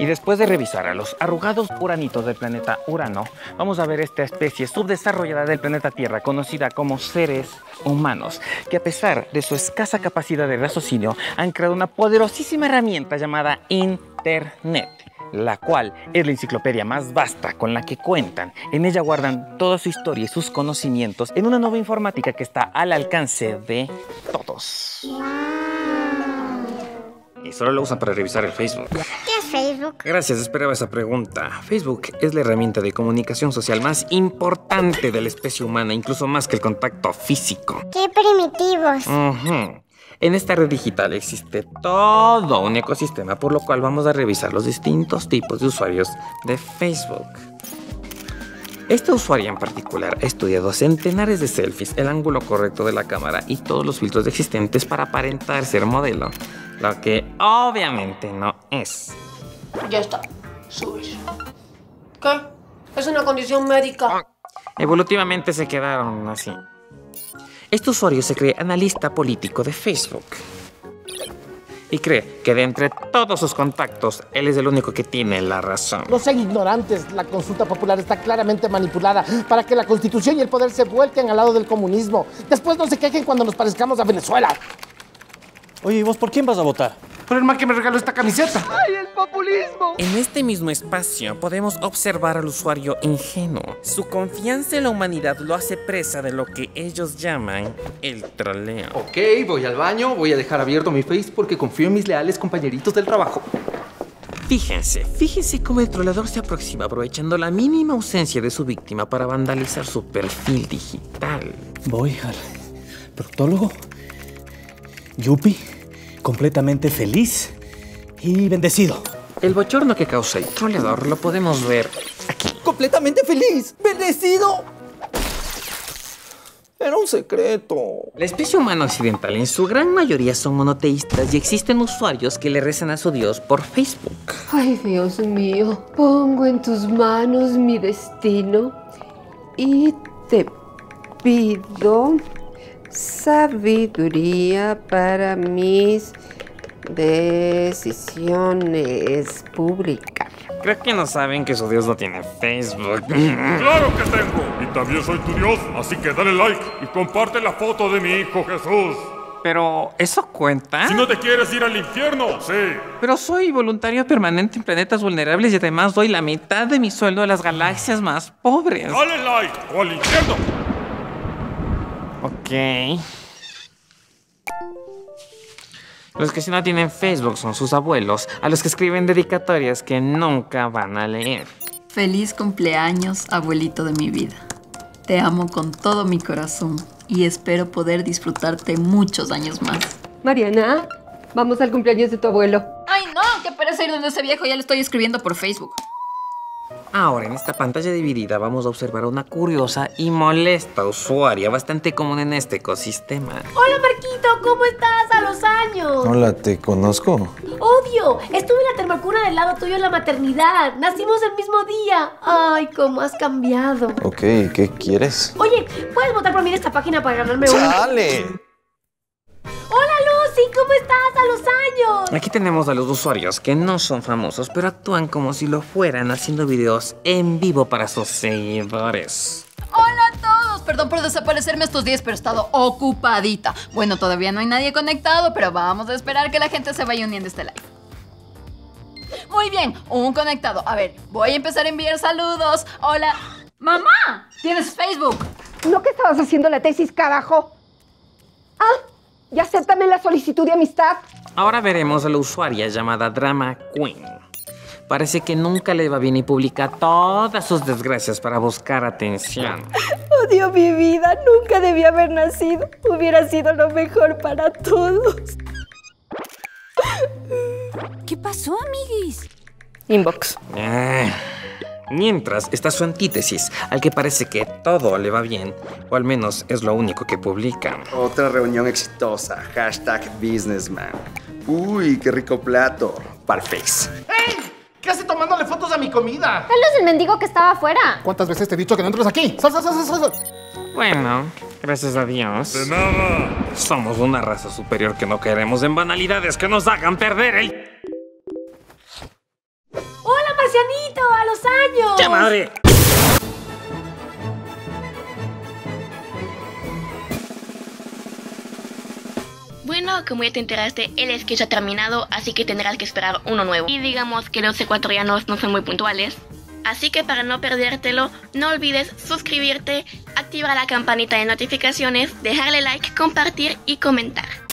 Y después de revisar a los arrugados uranitos del planeta Urano, vamos a ver esta especie subdesarrollada del planeta Tierra, conocida como seres humanos, que a pesar de su escasa capacidad de raciocinio, han creado una poderosísima herramienta llamada Internet la cual es la enciclopedia más vasta con la que cuentan. En ella guardan toda su historia y sus conocimientos en una nueva informática que está al alcance de todos. Y solo lo usan para revisar el Facebook. ¿Qué es Facebook? Gracias, esperaba esa pregunta. Facebook es la herramienta de comunicación social más importante de la especie humana, incluso más que el contacto físico. ¡Qué primitivos! En esta red digital existe todo un ecosistema, por lo cual vamos a revisar los distintos tipos de usuarios de Facebook. Esta usuaria en particular ha estudiado centenares de selfies, el ángulo correcto de la cámara y todos los filtros existentes para aparentar ser modelo, lo que obviamente no es. Ya está. Subir. ¿Qué? Es una condición médica. Evolutivamente se quedaron así. Este usuario se cree analista político de Facebook. Y cree que de entre todos sus contactos, él es el único que tiene la razón. No sean ignorantes, la consulta popular está claramente manipulada para que la constitución y el poder se vuelquen al lado del comunismo. Después no se quejen cuando nos parezcamos a Venezuela. Oye, ¿y vos por quién vas a votar? Por el mal que me regaló esta camiseta. En este mismo espacio podemos observar al usuario ingenuo. Su confianza en la humanidad lo hace presa de lo que ellos llaman el troleo. Ok, voy al baño, voy a dejar abierto mi face porque confío en mis leales compañeritos del trabajo. Fíjense, fíjense cómo el troleador se aproxima aprovechando la mínima ausencia de su víctima para vandalizar su perfil digital. Voy al proctólogo. Yupi, completamente feliz y bendecido. El bochorno que causa el troleador lo podemos ver aquí. ¡Completamente feliz! ¡Bendecido! Era un secreto. La especie humana occidental en su gran mayoría son monoteístas y existen usuarios que le rezan a su Dios por Facebook. Ay, Dios mío, pongo en tus manos mi destino y te pido sabiduría para mis decisiones públicas. Creo que no saben que su Dios no tiene Facebook. ¡Claro que tengo! Y también soy tu Dios, así que dale like y comparte la foto de mi hijo Jesús. Pero, ¿eso cuenta? Si no te quieres ir al infierno, sí. Pero soy voluntario permanente en planetas vulnerables y además doy la mitad de mi sueldo a las galaxias más pobres. Dale like o al infierno. Ok. Los que sí no tienen Facebook son sus abuelos, a los que escriben dedicatorias que nunca van a leer. Feliz cumpleaños, abuelito de mi vida. Te amo con todo mi corazón y espero poder disfrutarte muchos años más. Mariana, vamos al cumpleaños de tu abuelo. Ay, no, qué pereza ir donde ese viejo, ya le estoy escribiendo por Facebook. Ahora, en esta pantalla dividida vamos a observar a una curiosa y molesta usuaria bastante común en este ecosistema. Hola Marquito, ¿cómo estás a los años? Hola, ¿te conozco? Obvio, estuve en la termacura del lado tuyo en la maternidad. Nacimos el mismo día. Ay, cómo has cambiado. Ok, ¿qué quieres? Oye, ¿puedes votar por mí en esta página para ganarme un... ¡Sale! ¿Cómo estás a los años? Aquí tenemos a los usuarios que no son famosos, pero actúan como si lo fueran haciendo videos en vivo para sus seguidores. Hola a todos, perdón por desaparecerme estos días, pero he estado ocupadita. Bueno, todavía no hay nadie conectado, pero vamos a esperar que la gente se vaya uniendo a este live. Muy bien, un conectado. A ver, voy a empezar a enviar saludos. Hola. ¡Mamá! ¿Tienes Facebook? ¿No que estabas haciendo la tesis, carajo? Y acéptame la solicitud de amistad. Ahora veremos a la usuaria llamada Drama Queen. Parece que nunca le va bien y publica todas sus desgracias para buscar atención. Odio mi vida, nunca debí haber nacido. Hubiera sido lo mejor para todos. ¿Qué pasó, amiguis? Inbox. Ah. Mientras está su antítesis, al que parece que todo le va bien, o al menos es lo único que publica. Otra reunión exitosa. Hashtag businessman. Uy, qué rico plato. Parface. ¡Ey! ¿Qué hace tomándole fotos a mi comida? Él es el mendigo que estaba afuera. ¿Cuántas veces te he dicho que no entres aquí? ¡Sal, sal, sal, sal, sal! Bueno, gracias a Dios. De nada. Somos una raza superior que no queremos en banalidades que nos hagan perder el años! ¡Ya madre! Bueno, como ya te enteraste, el sketch ha terminado, así que tendrás que esperar uno nuevo. Y digamos que los ecuatorianos no son muy puntuales. Así que para no perdértelo, no olvides suscribirte, activar la campanita de notificaciones, dejarle like, compartir y comentar.